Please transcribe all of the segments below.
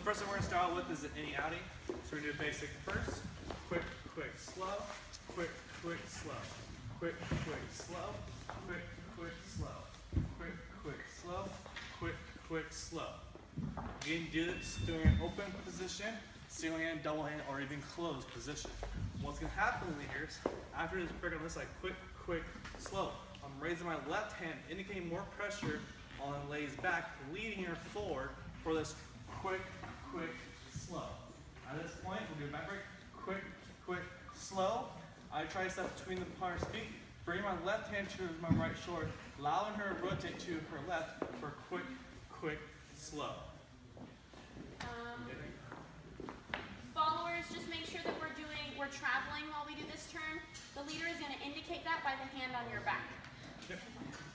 first thing we're gonna start with is an innie outie. So we're gonna do basic first. Quick, quick, slow. Quick, quick, slow. Quick, quick, slow. Quick, quick, slow. Quick, quick, slow. Quick, quick, slow. You can do this doing an open position, single hand, double hand, or even closed position. What's gonna happen here is after this break on this side, quick, quick, slow. I'm raising my left hand, indicating more pressure on the lady's back, leading her forward for this quick, quick, slow. At this point, we'll do a back break, quick, quick, slow. I try to step between the partner's feet, bring my left hand to my right shoulder, allowing her to rotate to her left for quick, quick, slow. Um, followers, just make sure that we're doing, we're traveling while we do this turn. The leader is going to indicate that by the hand on your back. Yep.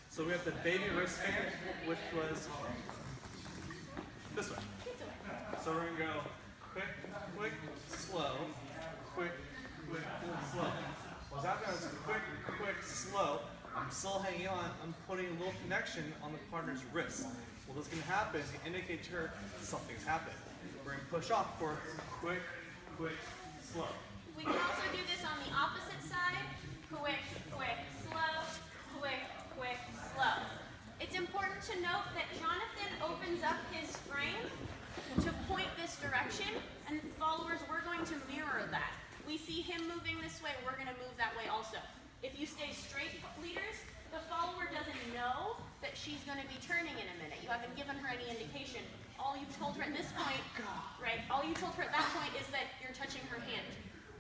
So we have the baby wrist fan, which was. So we're gonna go quick, quick, slow, quick, quick, slow. What's happening is quick, quick, slow. I'm still hanging on. I'm putting a little connection on the partner's wrist. What's gonna happen is you indicate to her something's happened. We're gonna push off for quick, quick, slow. We can also do this on the opposite side. Quick, quick, slow, quick, quick, slow. It's important to note that Jonathan opens up his frame to point this direction, and followers, we're going to mirror that. We see him moving this way, we're going to move that way also. If you stay straight, leaders, the follower doesn't know that she's going to be turning in a minute. You haven't given her any indication. All you've told her at this point, oh, right, all you told her at that point is that you're touching her hand,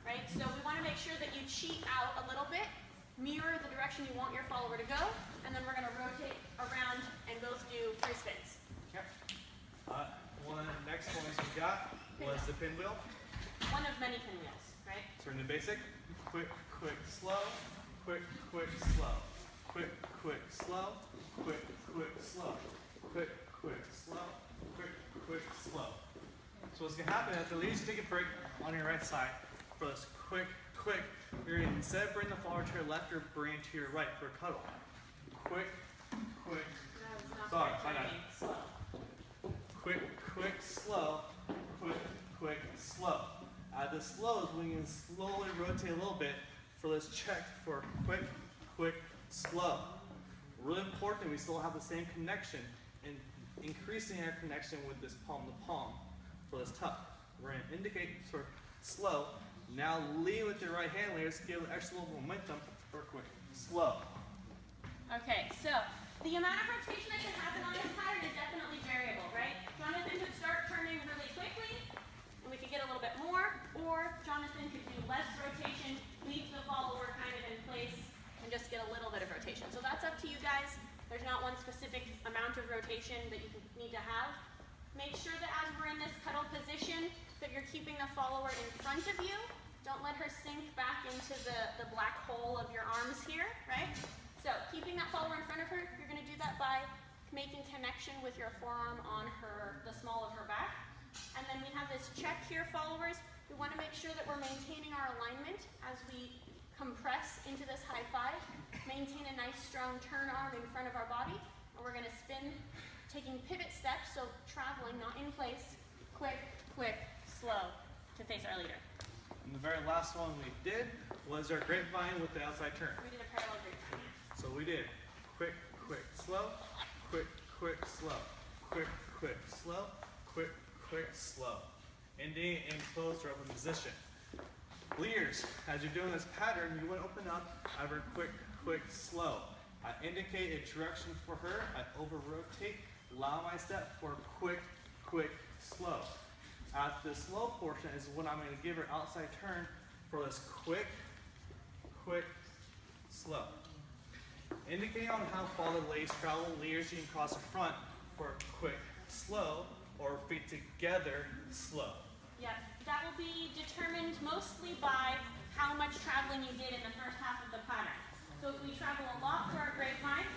right? So we want to make sure that you cheat out a little bit, mirror the direction you want your follower to go, and then we're going to rotate around and both do free spins. Okay. Uh, one next one we got was the pinwheel. One of many pinwheels, right? In the basic. Quick, quick, slow. Quick, quick, slow. Quick, quick, slow. Quick, quick, slow. Quick, quick, slow. Quick, quick, slow. So what's gonna happen is the leads take a break on your right side for this quick, quick. You're gonna instead of bring the follower to your left, you're bringing to your right for a cuddle. Quick, That was not Sorry, correct I got timing. Slow. quick, quick, slow, quick, quick, slow. At the slows, we can slowly rotate a little bit for this check for quick, quick, slow. Really important, we still have the same connection and increasing our connection with this palm to palm for this tuck. We're gonna indicate for slow. Now lean with your right hand, let's give it extra little momentum for quick, slow. Okay, so the amount of rotation that can happen on this pattern is definitely variable, right? Jonathan could start turning really quickly, and we could get a little bit more, or Jonathan could do less rotation, leave the follower kind of in place, and just get a little bit of rotation. So that's up to you guys. There's not one specific amount of rotation that you need to have. Make sure that as we're in this cuddle position, that you're keeping the follower in front of you. Don't let her sink back into the, the black hole of your arms here, right? So keeping that follower in front of her, you're gonna do that by making connection with your forearm on her, the small of her back. And then we have this check here, followers. We wanna make sure that we're maintaining our alignment as we compress into this high five. Maintain a nice strong turn arm in front of our body. And we're gonna spin, taking pivot steps, so traveling, not in place. Quick, quick, slow, to face our leader. And the very last one we did was our grapevine with the outside turn. We did a parallel grapevine. So we did quick, quick, slow, quick, quick, slow, quick, quick, slow, quick, quick, slow. Ending in closed or open position. Leaders, as you're doing this pattern, you want to open up ever quick, quick, slow. I indicate a direction for her, I over rotate, allow my step for quick, quick, slow. At the slow portion is when I'm going to give her outside turn for this quick, quick, slow. Indicating on how far the legs travel, leaders you can cross the front for quick, slow, or feet together, slow. Yeah, that will be determined mostly by how much traveling you did in the first half of the pattern. So if we travel a lot for our grapevine,